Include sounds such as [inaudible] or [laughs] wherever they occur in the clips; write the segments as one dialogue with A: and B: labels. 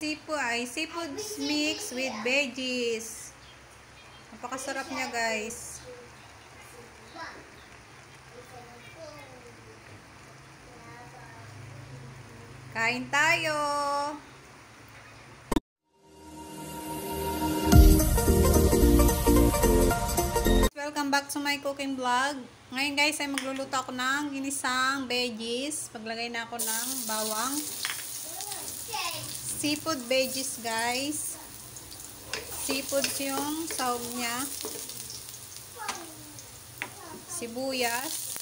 A: Sipo ay seafood mix with veggies. Napakasarap niya guys. Kain tayo! Welcome back to my cooking vlog. Ngayon guys ay magluluto ako ng ginisang veggies. Paglagay na ako ng bawang. Seafood veggies guys. Seafood yung sahog niya. Sibuyas.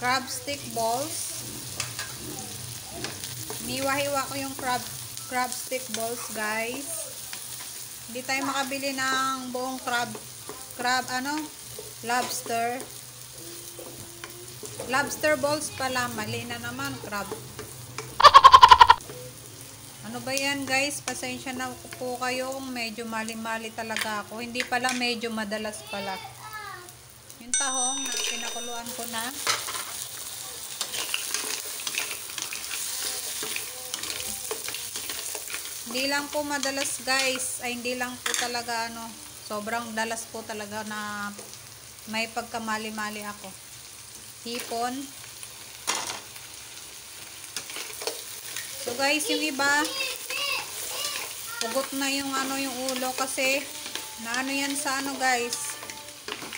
A: Crab stick balls. Niwa-hiwa ko yung crab crab stick balls, guys. Hindi tayo makabili ng buong crab crab ano? Lobster. Lobster balls pala, mali na naman crab. [laughs] Ano ba yan, guys? Pasensya na po kayo kung medyo mali-mali talaga ako. Hindi pala medyo madalas pala. Yung tahong na pinakuluan ko na. Hindi lang po madalas guys, ay hindi lang po talaga ano, sobrang dalas po talaga na may pagkamali-mali ako. Hipon. So guys, yung iba, pugot na yung ano yung ulo kasi na ano yan sa ano guys,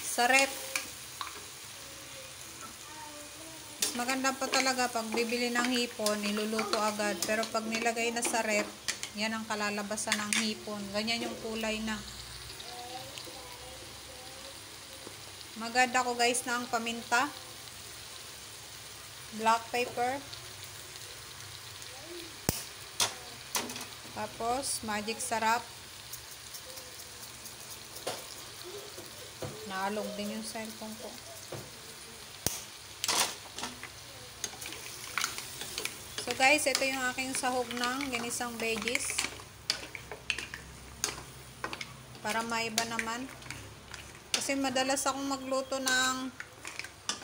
A: sa rep. Mas maganda pa talaga pag bibili ng hipon, niluluto agad. Pero pag nilagay na sa rep, yan ang kalalabasan ng hipon. Ganyan yung kulay na. Maganda ko guys ng paminta. Black pepper. Tapos, magic sarap. Naalog din yung cellphone ko. So guys, ito yung aking sahog ng ginisang veggies. Para maiba naman. Kasi madalas akong magluto ng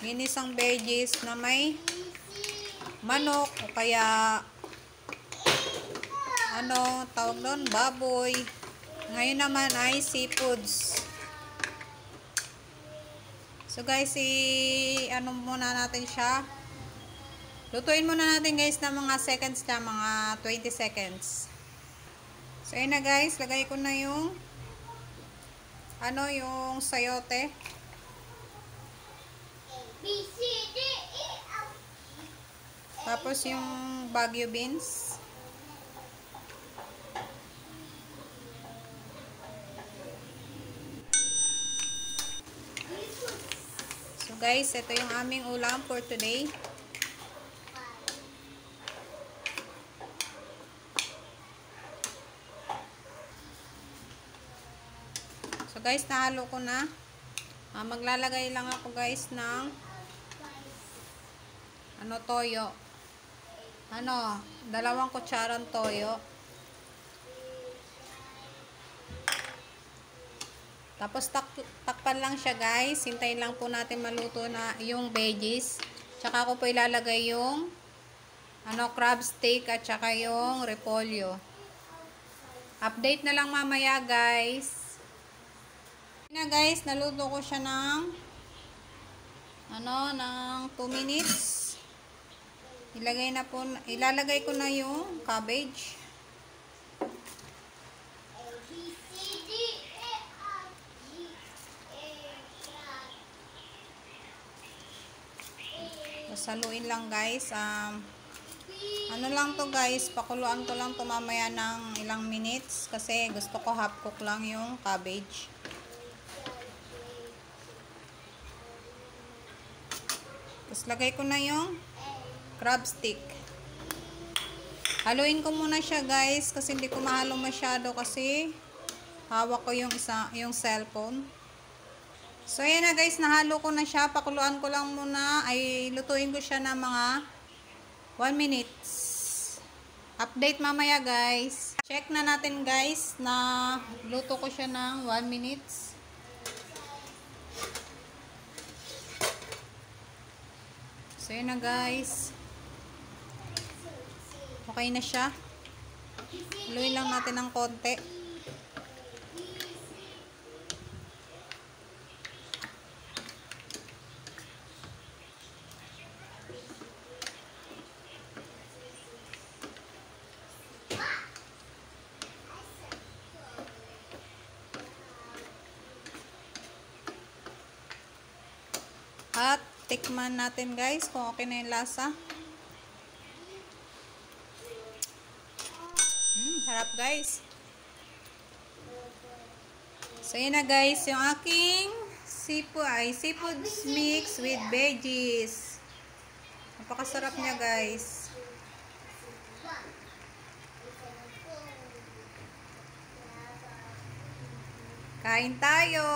A: ginisang veggies na may manok o kaya ano, tawag doon, baboy. Ngayon naman ay seafoods. So guys, i ano muna natin siya. Lutuin muna natin guys na mga seconds na, mga 20 seconds. So, ayun na guys, lagay ko na yung ano, yung sayote. Tapos yung bagyo beans. So guys, ito yung aming ulam for today. So guys, nahalo ko na. Uh, maglalagay lang ako guys ng ano toyo. Ano, dalawang kutsarang toyo. Tapos tak takpan lang siya guys. Hintayin lang po natin maluto na yung veggies. Tsaka ko po ilalagay yung ano crab steak at tsaka yung repolyo. Update na lang mamaya guys na guys, naluto ko siya ng ano, ng 2 minutes. Ilagay na po, ilalagay ko na yung cabbage. Saluin lang guys. Um, ano lang to guys, pakuluan ko lang to mamaya ng ilang minutes kasi gusto ko half cook lang yung cabbage. Tapos lagay ko na yung crab stick. Haluin ko muna siya guys kasi hindi ko mahalo masyado kasi hawak ko yung isa yung cellphone. So ayan na guys, nahalo ko na siya. Pakuluan ko lang muna ay lutuin ko siya na mga 1 minutes. Update mamaya guys. Check na natin guys na luto ko siya ng 1 minutes.
B: So, yun na guys. Okay na siya. Haluin lang natin ng konti. At tikman natin guys kung okay na yung lasa. Harap guys. So yun na guys, yung aking seafood ay seafood mix with veggies. Napakasarap niya guys. Kain tayo!